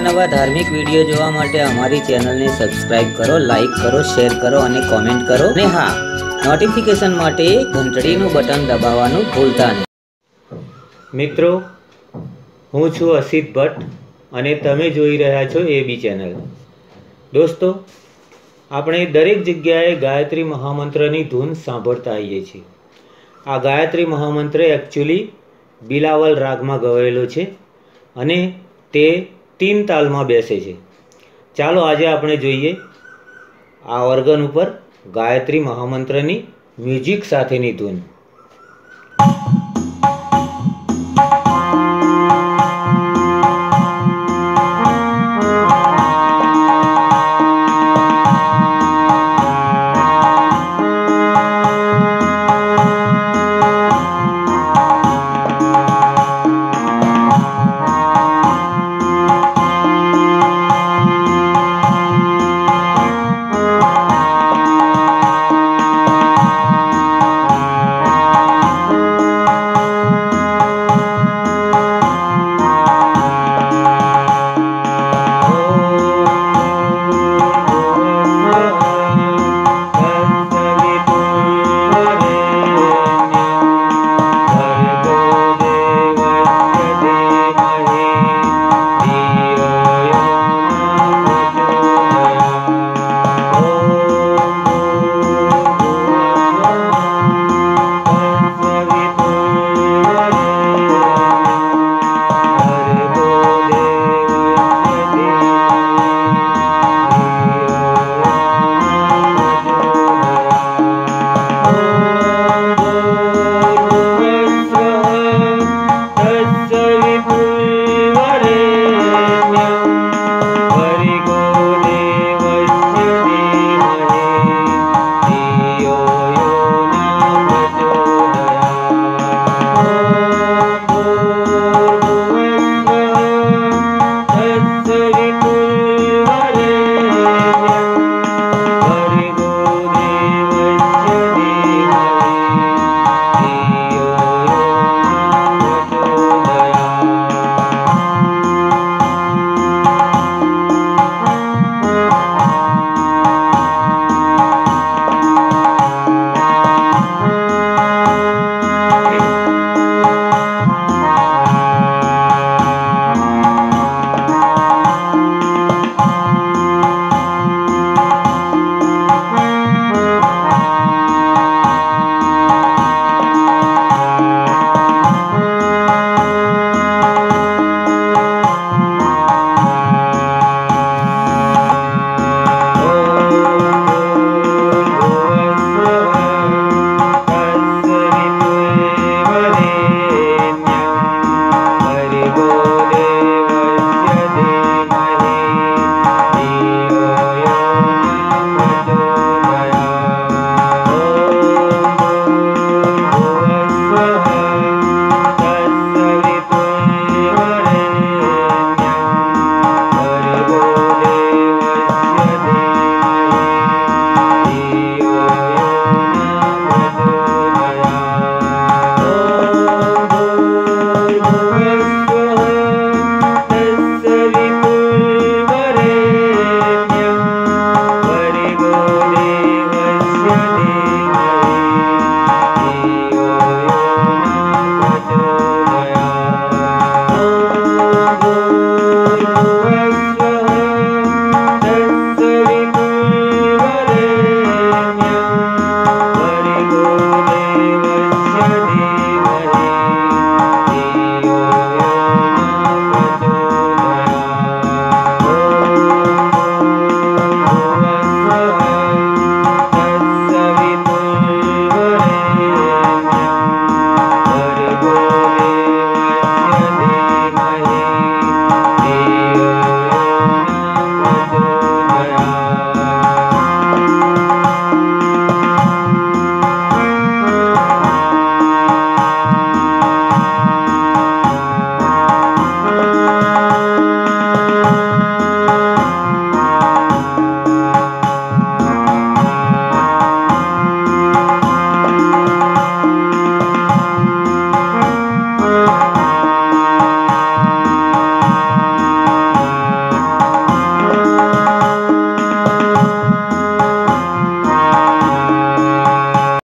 નવા ધાર્મિક વીડિયો જોવા માટે અમારી ચેનલને સબસ્ક્રાઇબ કરો લાઈક કરો શેર કરો અને કોમેન્ટ કરો. અને હા નોટિફિકેશન માટે ઘંટડીનું બટન દબાવવાનું ભૂલતા નહીં. મિત્રો, હું છું અસિત ભટ્ટ અને તમે જોઈ રહ્યા છો એ બી ચેનલ. દોસ્તો, આપણે દરેક જગ્યાએ ગાયત્રી મહામંત્રની ધૂન સાંભળતા આવીએ છીએ. આ ગાયત્રી મહામંત્ર એકચ્યુઅલી બિલાવલ રાગમાં ગવાયેલો છે અને તે તીન તાલમાં બેસે છે. ચાલો આજે આપણે જોઈએ આ ઓર્ગન ઉપર ગાયત્રી મહામંત્રની મ્યુઝિક સાથેની ધૂન.